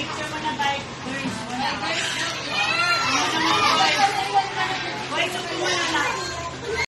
Picture mo na ba? Girls mo na. Boy, so wala na.